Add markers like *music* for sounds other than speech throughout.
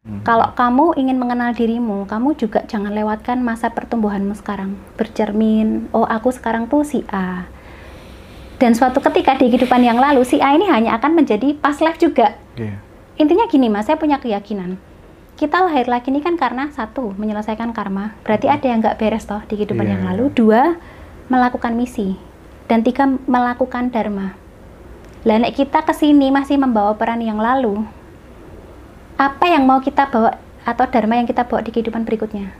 Hmm. Kalau kamu ingin mengenal dirimu, kamu juga jangan lewatkan masa pertumbuhanmu sekarang. Bercermin, oh aku sekarang tuh si A. Dan suatu ketika di kehidupan yang lalu, si A ini hanya akan menjadi past life juga. Yeah. Intinya gini mas, saya punya keyakinan. Kita lahir lagi ini kan karena satu, menyelesaikan karma. Berarti hmm. ada yang nggak beres toh di kehidupan yeah. yang lalu. Dua, melakukan misi. Dan tiga, melakukan dharma. Lah kita ke sini masih membawa peran yang lalu, apa yang mau kita bawa atau dharma yang kita bawa di kehidupan berikutnya.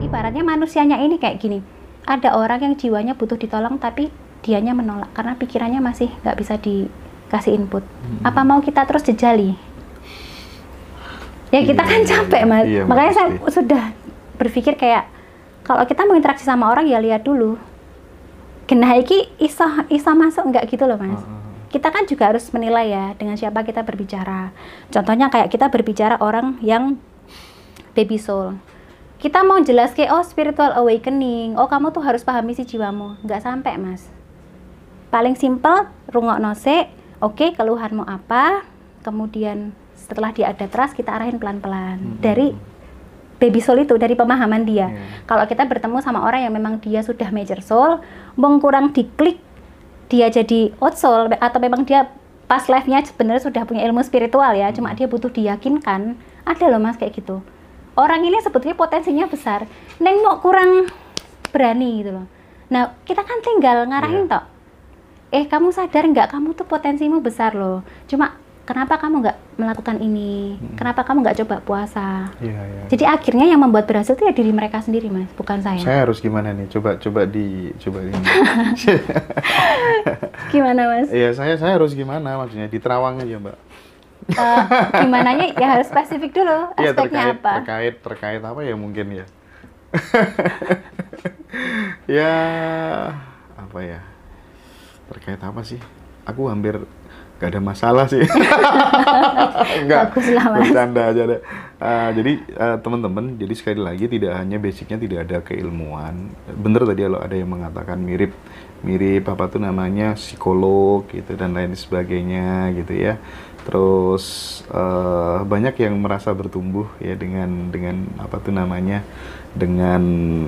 Ibaratnya manusianya ini kayak gini. Ada orang yang jiwanya butuh ditolong tapi dianya menolak karena pikirannya masih nggak bisa dikasih input. Hmm. Apa mau kita terus jejali? Ya kita kan iya, capek mas. Iya, makanya saya sudah berpikir kayak kalau kita mau interaksi sama orang ya lihat dulu. Genah iki iso iso masuk enggak gitu loh mas? Uh, kita kan juga harus menilai ya dengan siapa kita berbicara. Contohnya kayak kita berbicara orang yang baby soul. Kita mau jelas kayak oh spiritual awakening. Oh kamu tuh harus pahami si jiwamu. Nggak sampai mas. Paling simple rungok nose oke okay, keluhanmu apa? Kemudian setelah dia ada trust kita arahin pelan-pelan hmm. dari baby soul itu dari pemahaman dia. Yeah. Kalau kita bertemu sama orang yang memang dia sudah major soul, bong kurang diklik dia jadi out soul atau memang dia pas life-nya sebenarnya sudah punya ilmu spiritual ya, hmm. cuma dia butuh diyakinkan. Ada loh Mas kayak gitu. Orang ini sebetulnya potensinya besar, neng mau kurang berani gitu loh. Nah, kita kan tinggal ngarahin yeah. toh. Eh, kamu sadar nggak kamu tuh potensimu besar loh. Cuma kenapa kamu nggak melakukan ini? Hmm. Kenapa kamu nggak coba puasa? Ya, ya. Jadi akhirnya yang membuat berhasil itu ya diri mereka sendiri, mas, bukan saya. Saya harus gimana nih? Coba coba di coba ini. *laughs* gimana, mas? Iya, saya saya harus gimana? Maksudnya di Terawang aja, mbak. *laughs* Uh, gimana ya harus spesifik dulu iya, aspeknya ya, terkait, apa? Terkait terkait apa ya mungkin ya? *laughs* ya apa ya? Terkait apa sih? Aku hampir gak ada masalah sih. *laughs* Enggak. Bercanda aja deh. Uh, jadi uh, teman-teman, jadi sekali lagi tidak hanya basicnya tidak ada keilmuan. Bener tadi kalau ada yang mengatakan mirip mirip apa tuh namanya psikolog gitu dan lain sebagainya gitu ya. Terus uh, banyak yang merasa bertumbuh ya dengan dengan apa tuh namanya dengan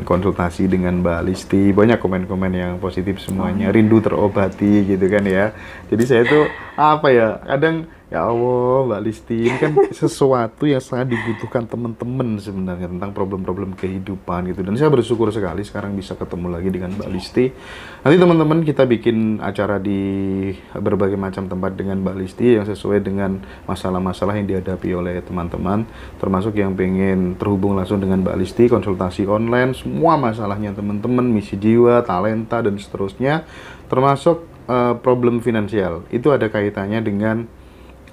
konsultasi dengan Mbak Listi banyak komen-komen yang positif semuanya oh. rindu terobati gitu kan ya jadi saya tuh apa ya kadang Ya Allah, Mbak Listi, ini kan *laughs* sesuatu yang sangat dibutuhkan teman-teman sebenarnya tentang problem-problem kehidupan gitu. Dan saya bersyukur sekali sekarang bisa ketemu lagi dengan Mbak Listi. Nanti teman-teman kita bikin acara di berbagai macam tempat dengan Mbak Listi yang sesuai dengan masalah-masalah yang dihadapi oleh teman-teman, termasuk yang pengen terhubung langsung dengan Mbak Listi, konsultasi online, semua masalahnya teman-teman, misi jiwa, talenta dan seterusnya, termasuk uh, problem finansial. Itu ada kaitannya dengan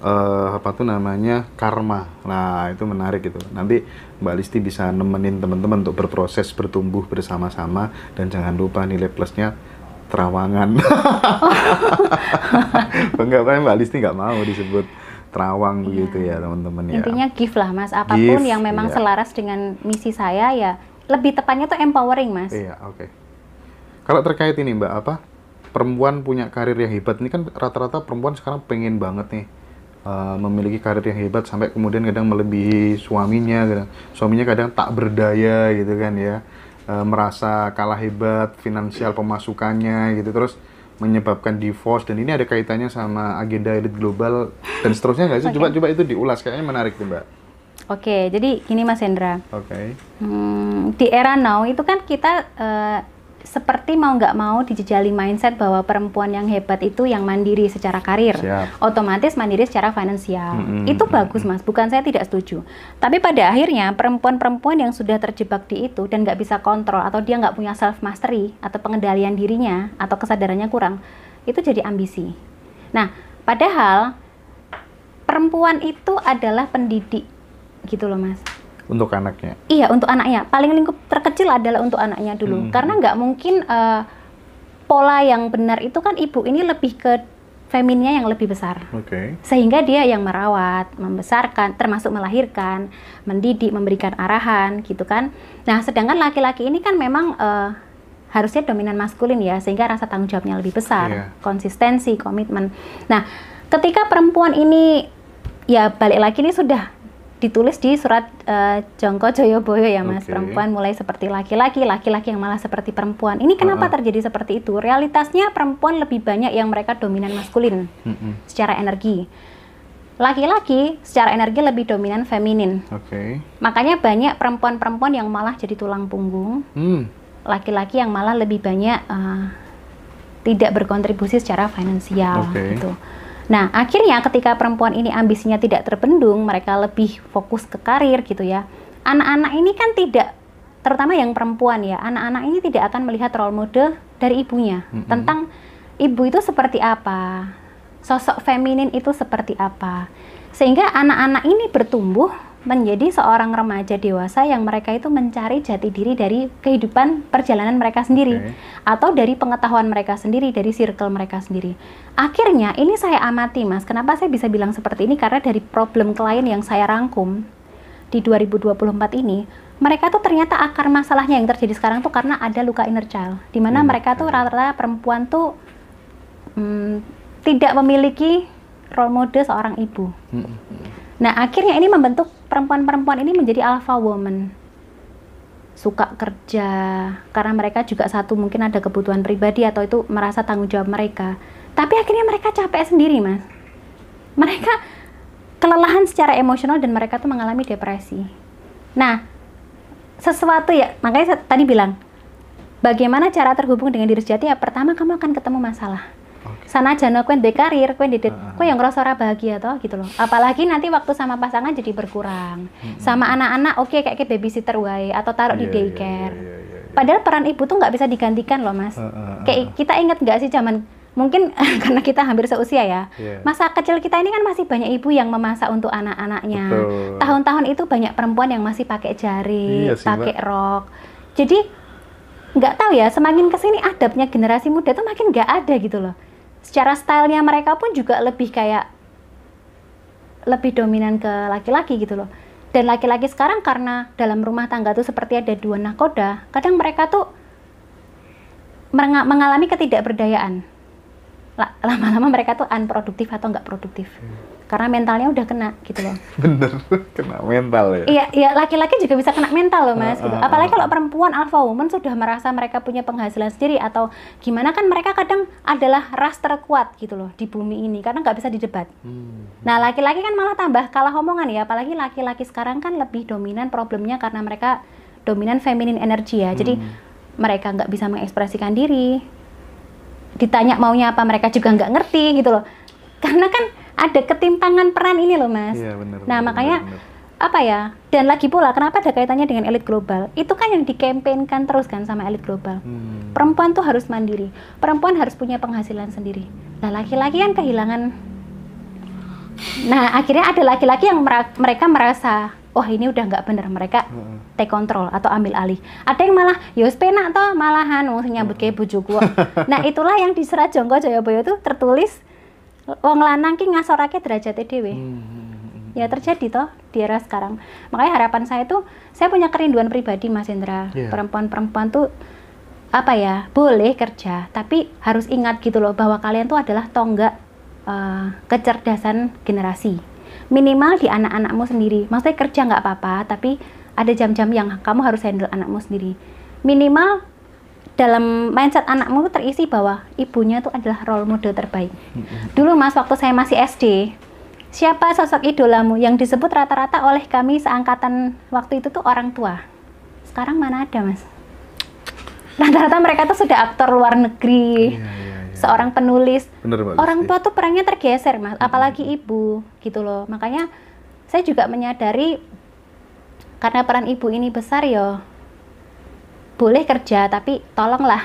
uh, apa tuh namanya karma. Nah itu menarik gitu. Nanti Mbak Listi bisa nemenin teman-teman untuk berproses bertumbuh bersama-sama dan jangan lupa nilai plusnya terawangan. *laughs* Enggak apa Mbak Listi nggak mau disebut terawang iya. begitu ya teman-teman ya. Intinya gift lah mas, apa pun gift, yang memang iya. selaras dengan misi saya ya lebih tepatnya tuh empowering mas. Iya oke. Okay. Kalau terkait ini Mbak apa perempuan punya karir yang hebat ini kan rata-rata perempuan sekarang pengen banget nih uh, memiliki karir yang hebat sampai kemudian kadang melebihi suaminya kadang suaminya kadang tak berdaya gitu kan ya uh, merasa kalah hebat finansial pemasukannya gitu terus menyebabkan divorce dan ini ada kaitannya sama agenda elit global dan seterusnya nggak sih? Okay. Coba coba itu diulas kayaknya menarik tuh mbak. Oke, okay, jadi gini Mas Hendra. Oke. Okay. Hmm, di era now itu kan kita uh, seperti mau nggak mau dijejali mindset bahwa perempuan yang hebat itu yang mandiri secara karir, Siap. otomatis mandiri secara finansial. Mm -hmm. Itu bagus mas, bukan saya tidak setuju. Tapi pada akhirnya perempuan-perempuan yang sudah terjebak di itu dan nggak bisa kontrol atau dia nggak punya self mastery atau pengendalian dirinya atau kesadarannya kurang, itu jadi ambisi. Nah, padahal perempuan itu adalah pendidik, gitu loh mas untuk anaknya. Iya, untuk anaknya. Paling lingkup terkecil adalah untuk anaknya dulu. Hmm. Karena nggak mungkin uh, pola yang benar itu kan ibu ini lebih ke feminnya yang lebih besar. Oke. Sehingga dia yang merawat, membesarkan, termasuk melahirkan, mendidik, memberikan arahan, gitu kan. Nah, sedangkan laki-laki ini kan memang eh, harusnya dominan maskulin ya, sehingga rasa tanggung jawabnya lebih besar, Iya. konsistensi, komitmen. Nah, ketika perempuan ini ya balik lagi ini sudah ditulis di surat eh, Jongko Joyoboyo ya Mas, Oke. perempuan mulai seperti laki-laki, laki-laki yang malah seperti perempuan. Ini kenapa Uh-uh. terjadi seperti itu? Realitasnya perempuan lebih banyak yang mereka dominan maskulin Mm-mm. secara energi. Laki-laki secara energi lebih dominan feminin. Oke. Makanya banyak perempuan-perempuan yang malah jadi tulang punggung, Hmm. laki-laki yang malah lebih banyak eh, tidak berkontribusi secara finansial Oke. gitu. Nah, akhirnya ketika perempuan ini ambisinya tidak terbendung, mereka lebih fokus ke karir gitu ya. Anak-anak ini kan tidak terutama yang perempuan ya, anak-anak ini tidak akan melihat role model dari ibunya Mm-mm. tentang ibu itu seperti apa, sosok feminin itu seperti apa. Sehingga anak-anak ini bertumbuh menjadi seorang remaja dewasa yang mereka itu mencari jati diri dari kehidupan perjalanan mereka sendiri Oke. atau dari pengetahuan mereka sendiri, dari circle mereka sendiri. Akhirnya ini saya amati Mas, kenapa saya bisa bilang seperti ini karena dari problem klien yang saya rangkum di 2024 ini, mereka tuh ternyata akar masalahnya yang terjadi sekarang tuh karena ada luka inner child, di mana Inner mereka tuh rata-rata perempuan tuh hmm, tidak memiliki role model seorang ibu. Mm-mm. Nah, akhirnya ini membentuk perempuan-perempuan ini menjadi alpha woman. Suka kerja, karena mereka juga satu mungkin ada kebutuhan pribadi atau itu merasa tanggung jawab mereka. Tapi akhirnya mereka capek sendiri, Mas. Mereka kelelahan secara emosional dan mereka tuh mengalami depresi. Nah, sesuatu ya, makanya saya tadi bilang, bagaimana cara terhubung dengan diri sejati ya pertama kamu akan ketemu masalah Sana jano kue di karir kue di Ah. kue yang ngerasa ora bahagia toh gitu loh. Apalagi nanti waktu sama pasangan jadi berkurang. Sama anak-anak oke kayak ke babysitter wae atau taruh di Iya, daycare. iya, iya, iya. padahal peran ibu tuh nggak bisa digantikan loh mas. Uh, uh, uh, kayak kita ingat nggak sih zaman mungkin *laughs* karena kita hampir seusia ya Iya. masa kecil kita ini kan masih banyak ibu yang memasak untuk anak-anaknya. Tahun-tahun itu banyak perempuan yang masih pakai jari Iya sih, pakai rok. Jadi nggak tahu ya semakin ke sini adabnya generasi muda tuh makin nggak ada gitu loh secara stylenya mereka pun juga lebih kayak lebih dominan ke laki-laki gitu loh. Dan laki-laki sekarang karena dalam rumah tangga tuh seperti ada dua nakoda kadang mereka tuh mengalami ketidakberdayaan. La- lama-lama mereka tuh unproduktif atau nggak produktif karena mentalnya udah kena gitu loh *laughs* Bener, kena mental ya. Iya, iya laki-laki juga bisa kena mental loh mas. gitu. Ah, ah, Apalagi ah, kalau perempuan alpha woman sudah merasa mereka punya penghasilan sendiri atau gimana kan mereka kadang adalah ras terkuat gitu loh di bumi ini karena nggak bisa didebat. Hmm. Nah laki-laki kan malah tambah kalah omongan ya. Apalagi laki-laki sekarang kan lebih dominan problemnya karena mereka dominan feminin energi ya. Jadi Hmm. mereka nggak bisa mengekspresikan diri. Ditanya maunya apa mereka juga nggak ngerti gitu loh. Karena kan ada ketimpangan peran ini loh mas. Iya bener. Nah, bener, makanya bener, bener. apa ya dan lagi pula kenapa ada kaitannya dengan elit global itu kan yang dikampanyekan terus kan sama elit global Hmm. perempuan tuh harus mandiri perempuan harus punya penghasilan sendiri nah laki-laki kan kehilangan nah akhirnya ada laki-laki yang mereka merasa wah ini udah nggak bener mereka Heeh. take control atau ambil alih ada yang malah yos penak toh malahan mau nyambut kayak bojoku kok." *laughs* nah itulah yang di serat Jongko Joyoboyo tuh tertulis wong lanang ki ngasorake derajate dhewe. Hmm. ya terjadi toh di era sekarang. Makanya harapan saya tuh saya punya kerinduan pribadi Mas Indra. Iya. perempuan-perempuan tuh apa ya boleh kerja tapi harus ingat gitu loh bahwa kalian tuh adalah tonggak eh, kecerdasan generasi. Minimal di anak-anakmu sendiri. Maksudnya kerja nggak apa-apa tapi ada jam-jam yang kamu harus handle anakmu sendiri. Minimal dalam mindset anakmu terisi bahwa ibunya tuh adalah role model terbaik Dulu Mas waktu saya masih SD, siapa sosok idolamu yang disebut rata-rata oleh kami seangkatan waktu itu tuh orang tua. Sekarang mana ada Mas? Rata-rata mereka tuh sudah aktor luar negeri, Iya, iya, iya. seorang penulis. Bener banget. Orang tua tuh perannya tergeser Mas, apalagi ibu gitu loh. Makanya saya juga menyadari karena peran ibu ini besar ya boleh kerja tapi tolonglah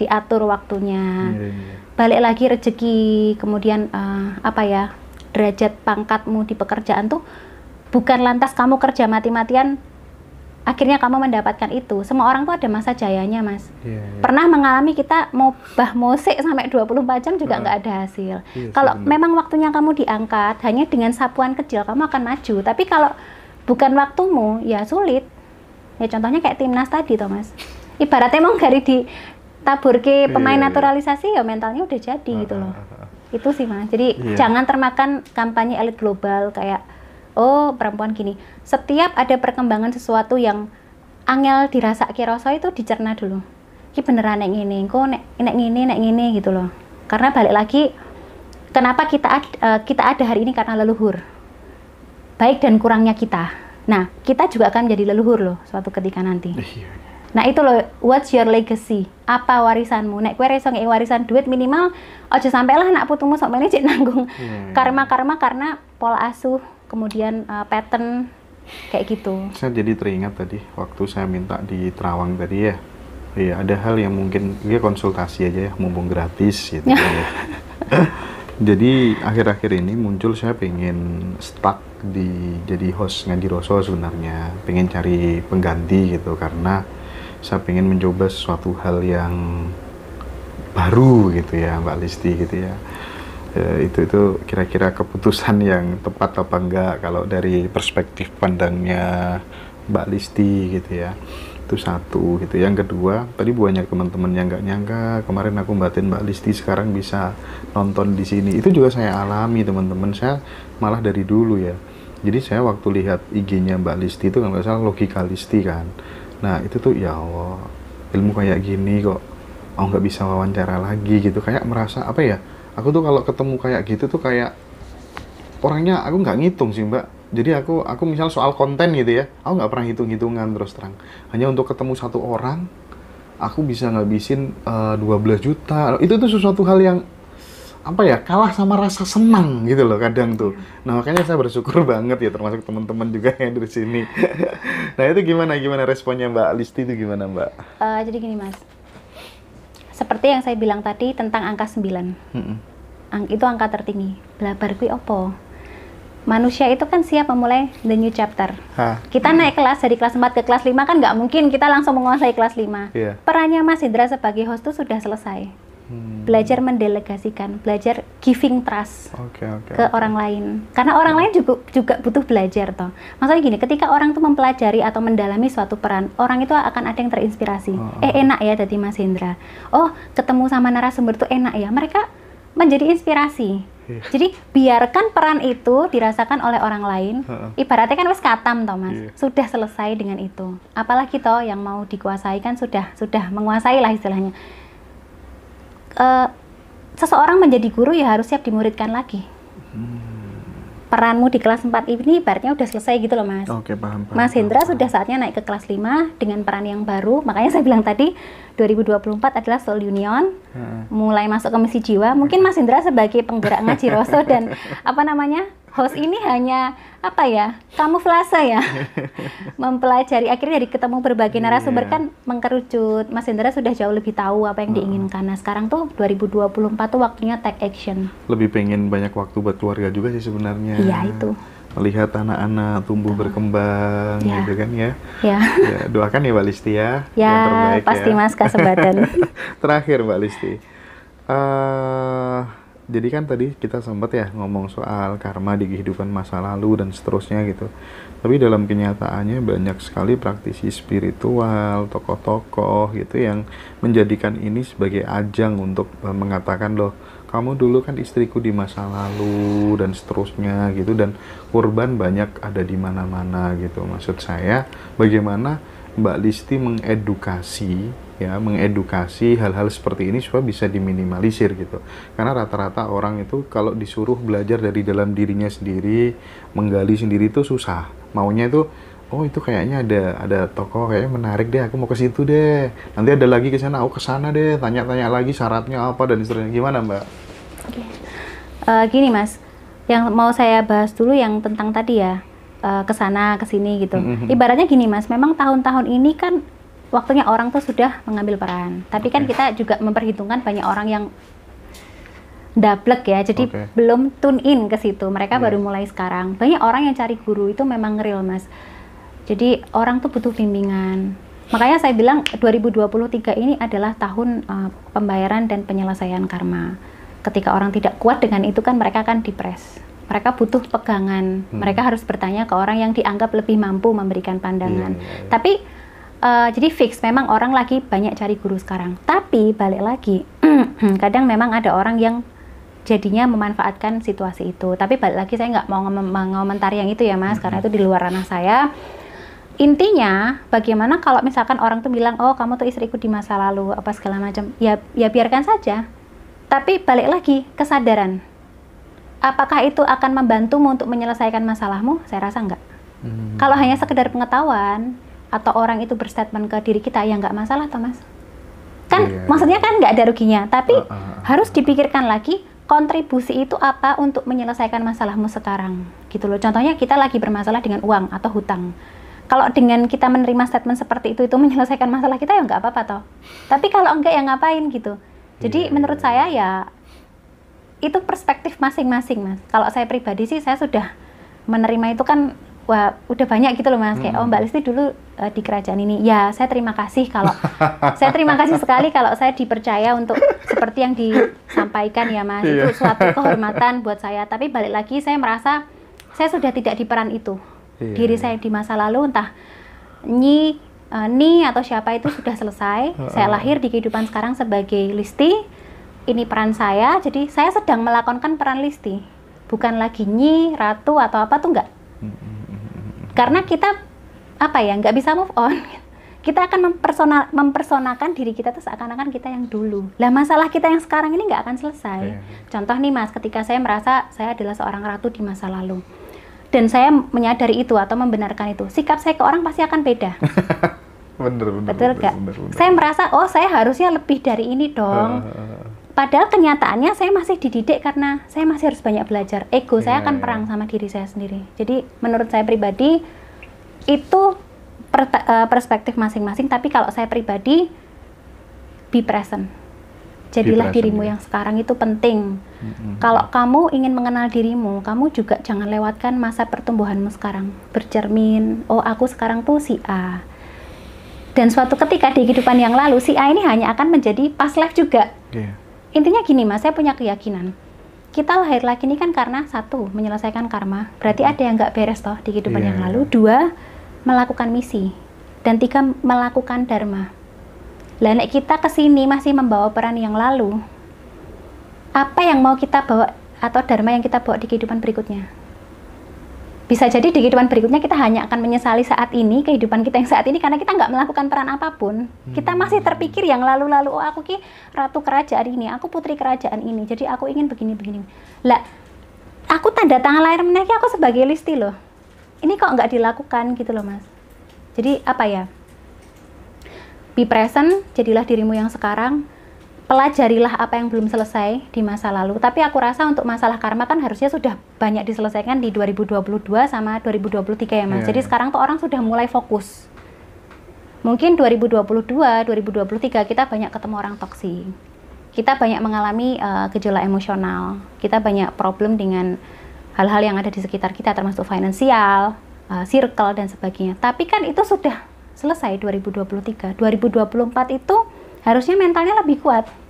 diatur waktunya Iya, iya. balik lagi rezeki kemudian eh, apa ya derajat pangkatmu di pekerjaan tuh bukan lantas kamu kerja mati-matian akhirnya kamu mendapatkan itu. Semua orang tuh ada masa jayanya, Mas. Iya, iya. Pernah mengalami kita mau bah musik sampai 24 jam juga nggak ada hasil. Iya, kalau memang waktunya kamu diangkat hanya dengan sapuan kecil kamu akan maju. Tapi kalau bukan waktumu, ya sulit. Ya contohnya kayak timnas tadi, toh, Mas. Ibaratnya mau gari di tabur ke pemain Iya, iya. naturalisasi ya mentalnya udah jadi gitu loh. Ah, ah. Itu sih, Mas. Jadi Iya. jangan termakan kampanye elit global kayak oh perempuan gini. Setiap ada perkembangan sesuatu yang angel dirasa rasa itu dicerna dulu. Ki beneran nek ngene, kok nek nek ngene nek ngene gitu loh. Karena balik lagi kenapa kita ad- eh, kita ada hari ini karena leluhur. Baik dan kurangnya kita. Nah, kita juga akan menjadi leluhur loh suatu ketika nanti. Iya. Nah itu loh, what's your legacy? Apa warisanmu? Nek kue reso ngei warisan duit minimal, aja sampai lah anak putumu sok mene cek nanggung Iya. karma-karma karena pola asuh, kemudian uh, pattern kayak gitu. Saya jadi teringat tadi waktu saya minta di Terawang tadi ya. Iya, ada hal yang mungkin dia konsultasi aja ya, mumpung gratis gitu. *laughs* ya. Jadi akhir-akhir ini muncul saya pengen stuck di jadi host ngaji Roso sebenarnya, pengen cari pengganti gitu karena saya pengen mencoba sesuatu hal yang baru gitu ya Mbak Listi gitu ya. Eh, itu itu kira-kira keputusan *laughs* yang tepat apa enggak kalau dari perspektif pandangnya Mbak Listi gitu ya itu satu gitu. Yang kedua tadi banyak teman-teman yang nggak nyangka kemarin aku batin Mbak Listi sekarang bisa nonton di sini. Itu juga saya alami teman-teman. Saya malah dari dulu ya. Jadi saya waktu lihat IG-nya Mbak Listi itu nggak salah logika Listi kan. Nah itu tuh ya Allah ilmu kayak gini kok oh nggak bisa wawancara lagi gitu. Kayak merasa apa ya aku tuh kalau ketemu kayak gitu tuh kayak orangnya aku nggak ngitung sih mbak jadi aku aku misal soal konten gitu ya aku nggak pernah hitung hitungan terus terang. Hanya untuk ketemu satu orang aku bisa ngabisin eh, 12 juta. Itu tuh sesuatu hal yang apa ya kalah sama rasa senang gitu loh kadang tuh. Nah makanya saya bersyukur *laughs* banget ya termasuk teman-teman juga yang dari sini. *laughs* Nah itu gimana gimana responnya mbak Listi itu gimana mbak? Uh, jadi gini mas, seperti yang saya bilang tadi tentang angka 9 Mm-mm. Ang- itu angka tertinggi. Blabar kui opo? Manusia itu kan siap memulai the new chapter. Hah. Kita naik kelas dari kelas 4 ke kelas 5 kan nggak mungkin kita langsung menguasai kelas 5. Iya. Perannya Mas Indra sebagai host itu sudah selesai. Hmm. Belajar mendelegasikan, belajar giving trust Oke oke. ke orang lain. Karena orang lain juga juga butuh belajar toh. Maksudnya gini, ketika orang tuh mempelajari atau mendalami suatu peran, orang itu akan ada yang terinspirasi. Oh. Eh enak ya jadi Mas Hendra. Oh, ketemu sama narasumber tuh enak ya. Mereka menjadi inspirasi. Iya. Jadi biarkan peran itu dirasakan oleh orang lain. Heeh. Ibaratnya kan wes katam toh Mas. Iya. Sudah selesai dengan itu. Apalagi toh yang mau dikuasai kan sudah sudah menguasai lah istilahnya. Eh, seseorang menjadi guru ya harus siap dimuridkan lagi peranmu di kelas 4 ini ibaratnya udah selesai gitu loh mas Oke paham paham. Mas Hendra paham. sudah saatnya naik ke kelas 5 dengan peran yang baru makanya saya bilang tadi 2024 adalah Soul Union Heeh. mulai masuk ke misi jiwa mungkin Mas Hendra sebagai penggerak ngaji Roso dan *laughs* apa namanya host ini hanya apa ya kamuflase ya *laughs* mempelajari akhirnya dari ketemu berbagai Iya. narasumber kan mengkerucut Mas Hendra sudah jauh lebih tahu apa yang diinginkan nah sekarang tuh 2024 tuh waktunya take action Lebih pengen banyak waktu buat keluarga juga sih sebenarnya. iya itu Melihat anak-anak tumbuh berkembang Ya. gitu kan ya. ya ya. Doakan ya Mbak Listi ya. ya Yang terbaik pasti ya. Mas kasebadan *laughs* Terakhir Mbak Listi. eh jadi kan tadi kita sempat ya ngomong soal karma di kehidupan masa lalu dan seterusnya gitu. Tapi dalam kenyataannya banyak sekali praktisi spiritual, tokoh-tokoh gitu yang menjadikan ini sebagai ajang untuk eh, mengatakan loh, kamu dulu kan istriku di masa lalu dan seterusnya gitu dan korban banyak ada di mana-mana gitu. Maksud saya bagaimana Mbak Listi mengedukasi ya mengedukasi hal-hal seperti ini supaya bisa diminimalisir gitu. Karena rata-rata orang itu kalau disuruh belajar dari dalam dirinya sendiri menggali sendiri itu susah. Maunya itu oh itu kayaknya ada ada tokoh kayaknya menarik deh aku mau ke situ deh. Nanti ada lagi ke sana aku ke sana deh tanya-tanya lagi syaratnya apa dan seterusnya. Gimana mbak? Eh, gini mas, yang mau saya bahas dulu yang tentang tadi ya eh, ke sana ke sini gitu. Mhm. Ibaratnya gini mas, memang tahun-tahun ini kan waktunya orang tuh sudah mengambil peran. Tapi kan Oke. kita juga memperhitungkan banyak orang yang dablek ya, jadi Oke. belum tune in ke situ. Mereka Iya. baru mulai sekarang. Banyak orang yang cari guru itu memang real mas. Jadi orang tuh butuh bimbingan. Makanya saya bilang 2023 ini adalah tahun uh, pembayaran dan penyelesaian karma. Ketika orang tidak kuat dengan itu kan mereka akan depres. Mereka butuh pegangan. Hmm. Mereka harus bertanya ke orang yang dianggap lebih mampu memberikan pandangan. Yeah, yeah, yeah. Tapi uh, jadi fix memang orang lagi banyak cari guru sekarang. Tapi balik lagi, *clears throat* kadang memang ada orang yang jadinya memanfaatkan situasi itu. Tapi balik lagi saya nggak mau mengomentari yang itu ya mas, hmm. karena itu di luar ranah saya intinya bagaimana kalau misalkan orang tuh bilang oh kamu tuh istriku di masa lalu apa segala macam ya ya biarkan saja tapi balik lagi kesadaran apakah itu akan membantumu untuk menyelesaikan masalahmu? Saya rasa enggak. Hmm. kalau hanya sekedar pengetahuan atau orang itu berstatement ke diri kita ya enggak masalah Thomas kan yeah, iya. maksudnya kan enggak ada ruginya tapi uh, uh, uh, harus dipikirkan lagi kontribusi itu apa untuk menyelesaikan masalahmu sekarang gitu loh. Contohnya kita lagi bermasalah dengan uang atau hutang. Kalau dengan kita menerima statement seperti itu itu menyelesaikan masalah kita ya nggak apa-apa toh. Tapi kalau enggak ya ngapain gitu. Jadi yeah. menurut saya ya itu perspektif masing-masing mas. Kalau saya pribadi sih saya sudah menerima itu kan wah udah banyak gitu loh mas. Kayak oh mbak Listi dulu uh, di kerajaan ini. Ya saya terima kasih kalau *laughs* saya terima kasih sekali kalau saya dipercaya untuk seperti yang disampaikan ya mas. Yeah. itu iya. suatu kehormatan buat saya. Tapi balik lagi saya merasa saya sudah tidak di peran itu. Iya, diri iya. saya di masa lalu entah nyi uh, ni atau siapa itu sudah selesai. Uh, saya lahir di kehidupan sekarang sebagai listi ini peran saya jadi saya sedang melakonkan peran listi. Bukan lagi nyi ratu atau apa tuh enggak karena kita apa ya nggak bisa move on. *laughs* Kita akan mempersonal mempersonakan diri kita tuh seakan-akan kita yang dulu. Lah masalah kita yang sekarang ini nggak akan selesai. Yeah. Contoh nih mas, ketika saya merasa saya adalah seorang ratu di masa lalu, dan saya menyadari itu atau membenarkan itu sikap saya ke orang pasti akan beda. *laughs* Bener bener betul gak saya merasa oh saya harusnya lebih dari ini dong. Uh, padahal kenyataannya saya masih dididik karena saya masih harus banyak belajar ego yeah, saya akan yeah. perang sama diri saya sendiri jadi menurut saya pribadi itu per, uh, perspektif masing-masing tapi kalau saya pribadi be present jadilah dirimu ya. yang sekarang itu penting. Mm-hmm. Kalau kamu ingin mengenal dirimu, kamu juga jangan lewatkan masa pertumbuhanmu sekarang. Bercermin, oh aku sekarang tuh si A. Dan suatu ketika di kehidupan yang lalu si A ini hanya akan menjadi past life juga. Yeah. Intinya gini mas, saya punya keyakinan. Kita lahir lagi ini kan karena satu menyelesaikan karma, berarti ada yang nggak beres toh di kehidupan yeah, yang iya. lalu. Dua melakukan misi dan tiga melakukan dharma lah nek kita ke sini masih membawa peran yang lalu, apa yang mau kita bawa atau dharma yang kita bawa di kehidupan berikutnya? Bisa jadi di kehidupan berikutnya kita hanya akan menyesali saat ini, kehidupan kita yang saat ini karena kita nggak melakukan peran apa pun. Hmm. Kita masih terpikir yang lalu-lalu, oh aku ki ratu kerajaan ini, aku putri kerajaan ini, jadi aku ingin begini-begini. Lah, aku tanda tangan lahir menaiki aku sebagai listi loh. Ini kok nggak dilakukan gitu loh mas. Jadi apa ya? Be present, jadilah dirimu yang sekarang. Pelajarilah apa yang belum selesai di masa lalu. Tapi aku rasa untuk masalah karma kan harusnya sudah banyak diselesaikan di 2022 sama 2023 ya Mas. Yeah. Jadi sekarang tuh orang sudah mulai fokus. Mungkin 2022, 2023 kita banyak ketemu orang toksik. Kita banyak mengalami uh, gejolak emosional. Kita banyak problem dengan hal-hal yang ada di sekitar kita termasuk finansial, uh, circle dan sebagainya. Tapi kan itu sudah selesai 2023 2024 itu harusnya mentalnya lebih kuat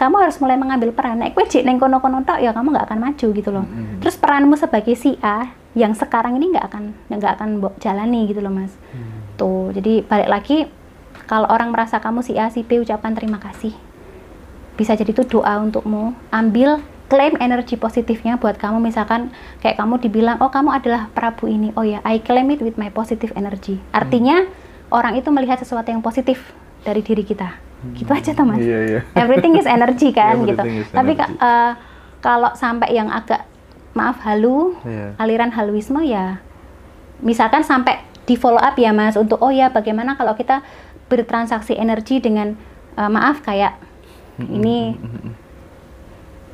kamu harus mulai mengambil peran nek kowe jek kono-kono tok ya kamu nggak akan maju gitu loh hmm. terus peranmu sebagai si A yang sekarang ini nggak akan nggak akan jalani gitu loh mas hmm. tuh jadi balik lagi kalau orang merasa kamu si A si B ucapkan terima kasih bisa jadi itu doa untukmu ambil klaim energi positifnya buat kamu misalkan kayak kamu dibilang oh kamu adalah Prabu ini oh ya I claim it with my positive energy artinya hmm. orang itu melihat sesuatu yang positif dari diri kita. Gitu aja teman yeah, yeah. everything is energy *laughs* kan yeah, gitu tapi uh, kalau sampai yang agak maaf halu yeah. aliran haluisme ya misalkan sampai di follow up ya mas untuk oh ya bagaimana kalau kita bertransaksi energi dengan uh, maaf kayak ini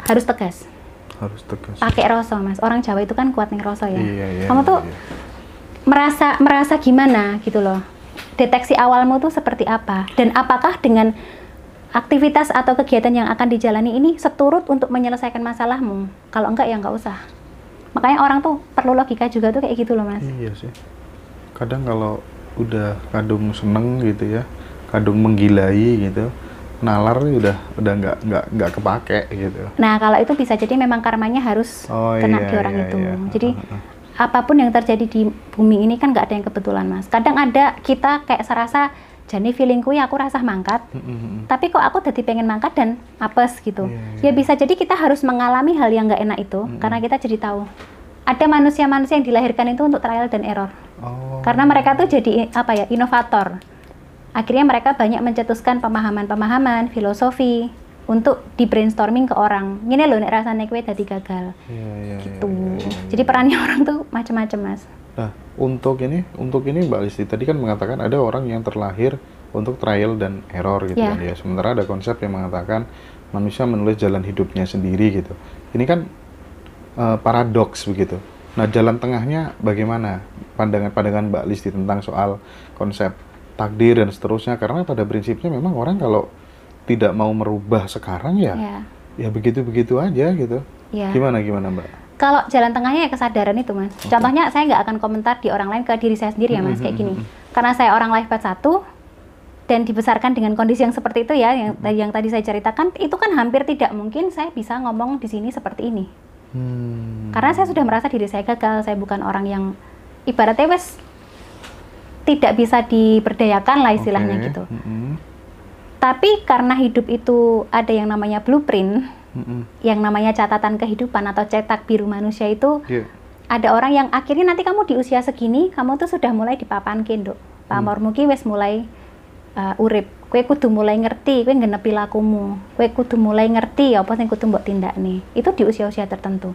harus tegas. Harus tegas. Pakai rasa mas. Orang Jawa itu kan kuat nih rasa ya. Iya, iya, kamu tuh iya. merasa merasa gimana gitu loh deteksi awalmu tuh seperti apa? Dan apakah dengan aktivitas atau kegiatan yang akan dijalani ini seturut untuk menyelesaikan masalahmu? Kalau enggak ya enggak usah. Makanya orang tuh perlu logika juga tuh kayak gitu loh mas. Iya sih. Kadang kalau udah kadung seneng gitu ya kadung menggilai gitu nalar udah udah nggak nggak nggak kepake gitu. Nah kalau itu bisa jadi memang karmanya harus Oh, kena iya, di orang iya, itu. iya. jadi apa pun yang terjadi di bumi ini kan nggak ada yang kebetulan mas. Kadang ada kita kayak serasa jadi feelingku ya aku rasa mangkat. Tapi kok aku jadi pengen mangkat dan apes gitu. Iya, ya bisa jadi kita harus mengalami hal yang nggak enak itu karena kita jadi tahu. Ada manusia-manusia yang dilahirkan itu untuk trial dan error. Oh. Karena mereka tuh jadi apa ya inovator. Akhirnya mereka banyak mencetuskan pemahaman-pemahaman filosofi untuk di brainstorming ke orang ini loh nek rasanya kue tadi gagal iya, iya, gitu iya, iya, iya. jadi perannya *laughs* orang tuh macam-macam mas Nah, untuk ini, untuk ini Mbak Listi tadi kan mengatakan ada orang yang terlahir untuk trial dan error gitu Ya. kan ya. Sementara ada konsep yang mengatakan manusia menulis jalan hidupnya sendiri gitu. Ini kan eh, paradoks begitu. Nah, jalan tengahnya bagaimana pandangan-pandangan Mbak Listi tentang soal konsep takdir dan seterusnya? Karena pada prinsipnya memang orang kalau tidak mau merubah sekarang ya, ya ya begitu-begitu aja gitu. ya Gimana gimana Mbak? kalau jalan tengahnya ya kesadaran itu mas contohnya saya nggak akan komentar di orang lain ke diri saya sendiri ya mas kayak gini karena saya orang life path satu dan dibesarkan dengan kondisi yang seperti itu ya yang, yang tadi saya ceritakan itu kan hampir tidak mungkin saya bisa ngomong di sini seperti ini Hmm. karena saya sudah merasa diri saya gagal saya bukan orang yang ibaratnya wes tidak bisa diberdayakan lah istilahnya Oke. gitu Mm-mm. Tapi karena hidup itu ada yang namanya blueprint Mm-mm. yang namanya catatan kehidupan atau cetak biru manusia itu Iya. ada orang yang akhirnya nanti kamu di usia segini kamu tuh sudah mulai dipapan kendo pamormu ki wis mulai uh, urip. Kue kudu mulai ngerti kue ngenepi lakumu. Kue kudu mulai ngerti apa sing kudu mbok tindak nih itu di usia-usia tertentu.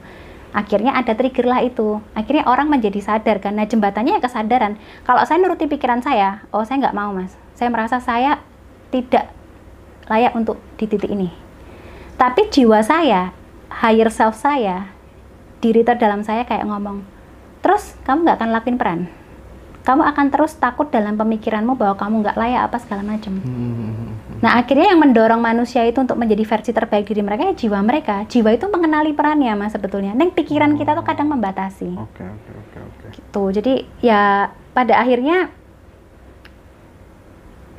Akhirnya ada trigger lah itu. Akhirnya orang menjadi sadar karena jembatannya ya kesadaran. Kalau saya nuruti pikiran saya oh saya nggak mau mas. Saya merasa saya tidak layak untuk di titik ini. Tapi jiwa saya higher self saya diri terdalam saya kayak ngomong terus kamu nggak akan lakuin peran? Kamu akan terus takut dalam pemikiranmu bahwa kamu nggak layak apa segala macam. Hmm. nah akhirnya yang mendorong manusia itu untuk menjadi versi terbaik diri mereka ya jiwa mereka. Jiwa itu mengenali perannya mas sebetulnya. Neng pikiran kita tuh kadang membatasi. Oke oke oke oke. gitu. Jadi ya pada akhirnya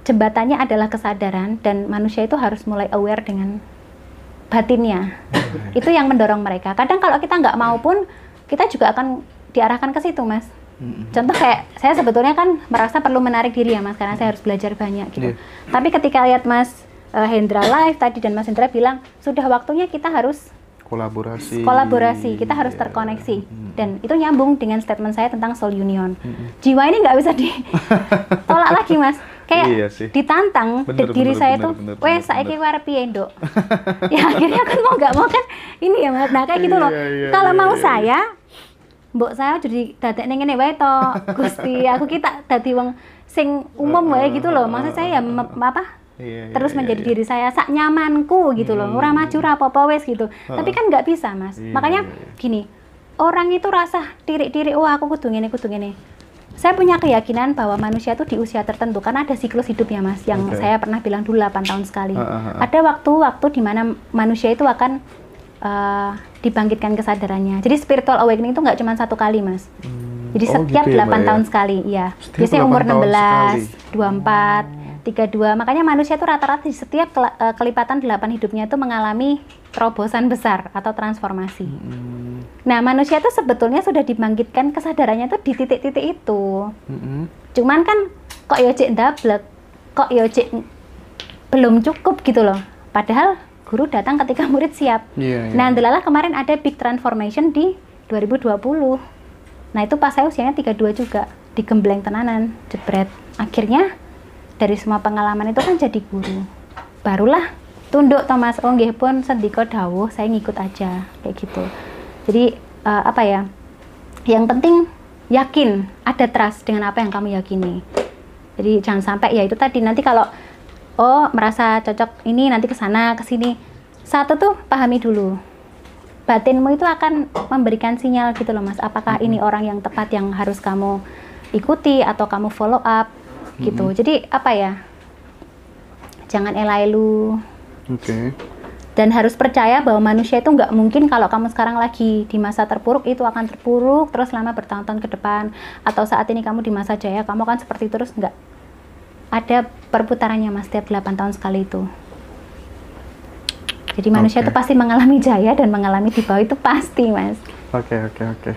jembatannya adalah kesadaran dan manusia itu harus mulai aware dengan batinnya. *laughs* Itu yang mendorong mereka. Kadang kalau kita nggak mau pun kita juga akan diarahkan ke situ mas. Contoh kayak saya sebetulnya kan merasa perlu menarik diri ya mas karena saya harus belajar banyak gitu. Iya. tapi ketika lihat mas eh, Hendra live tadi dan mas Hendra bilang sudah waktunya kita harus Kolaborasi. kolaborasi kita harus Iya. terkoneksi. Dan itu nyambung dengan statement saya tentang soul union. Mm-mm. jiwa ini nggak bisa ditolak *laughs* lagi mas kayak Iya sih. ditantang Bener, di- diri bener, saya bener, tuh bener, weh bener. kuwi arep piye nduk? *laughs* Ya akhirnya kan mau nggak mau kan ini ya mas. Nah kayak gitu loh. Iya, iya, kalau iya, mau iya, saya mbok saya jadi dadek ning ngene wae to *laughs* Gusti. Aku kita dadi wong sing umum wae gitu loh. Maksud saya ya apa Iya, iya, terus iya, menjadi iya. diri saya sak nyamanku gitu loh. Ora maju apa-apa wes gitu. Tapi kan nggak bisa mas. Iya, makanya iya, iya. gini orang itu rasa tirik-tirik oh aku kudu ngene kudu ngene saya punya keyakinan bahwa manusia itu di usia tertentu karena ada siklus hidupnya mas yang Oke. saya pernah bilang dulu 8 tahun sekali Ah, ah, ah. ada waktu-waktu di mana manusia itu akan eh, dibangkitkan kesadarannya jadi spiritual awakening itu nggak cuma satu kali mas Hmm. jadi Oh, setiap gitu ya, 8 Mbak, ya? tahun sekali, iya. Setiap Biasanya 8 umur tahun 16, 24, 32. Makanya manusia itu rata-rata di setiap eh, kelipatan 8 hidupnya itu mengalami terobosan besar atau transformasi. Mm-mm. Nah, manusia itu sebetulnya sudah dibangkitkan kesadarannya itu di titik-titik itu. Mm-mm. Cuman kan kok ya cek ndablek, kok ya cek belum cukup gitu loh. Padahal guru datang ketika murid siap. Iya, iya. Nah, ndelalah kemarin ada big transformation di 2020. Nah, itu pas saya usianya 32 juga, digembleng tenanan, jebret. Akhirnya dari semua pengalaman itu kan jadi guru. Barulah tunduk Thomas oh nggih pun sendiko dawuh, saya ngikut aja kayak gitu. Jadi eh, apa ya? Yang penting yakin, ada trust dengan apa yang kamu yakini. Jadi jangan sampai ya itu tadi nanti kalau oh merasa cocok ini nanti ke sana ke sini. Satu tuh pahami dulu. Batinmu itu akan memberikan sinyal gitu loh Mas. Apakah ini orang yang tepat yang harus kamu ikuti atau kamu follow up gitu. Jadi apa ya? Jangan elailu. Oke. dan harus percaya bahwa manusia itu nggak mungkin kalau kamu sekarang lagi di masa terpuruk itu akan terpuruk terus selama bertahun-tahun ke depan atau saat ini kamu di masa jaya kamu akan seperti terus nggak ada perputarannya mas setiap 8 tahun sekali itu jadi manusia okay. itu pasti mengalami jaya dan mengalami di bawah itu pasti mas oke okay, oke okay, oke okay.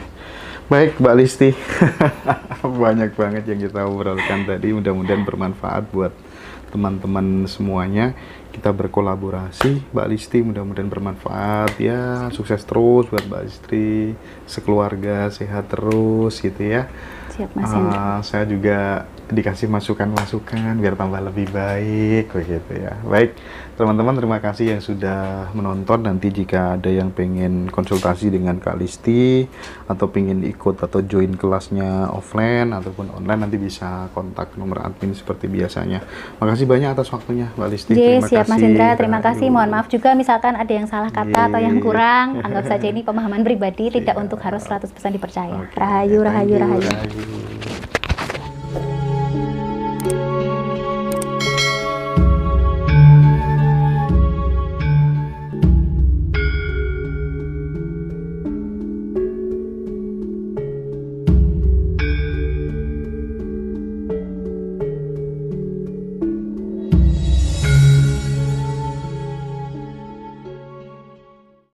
Baik Mbak Listi, *laughs* banyak banget yang kita obrolkan tadi. Mudah-mudahan bermanfaat buat teman-teman semuanya. Kita berkolaborasi Mbak Listi. Mudah-mudahan bermanfaat ya. Sukses terus buat Mbak Listi. Sekeluarga sehat terus gitu ya. Siap Mas uh, saya juga dikasih masukan-masukan biar tambah lebih baik begitu ya. Baik, teman-teman terima kasih yang sudah menonton. Nanti jika ada yang pengen konsultasi dengan Kak Listi atau pengen ikut atau join kelasnya offline ataupun online nanti bisa kontak nomor admin seperti biasanya. Makasih banyak atas waktunya Mbak Listi. Yes, terima siap kasih. Mas Indra, terima kasih. Mohon maaf juga misalkan ada yang salah kata Yeay. atau yang kurang. Anggap saja *laughs* ini pemahaman pribadi, tidak yeah. untuk harus 100% dipercaya. Okay. Rahayu, rahayu, rahayu. rahayu.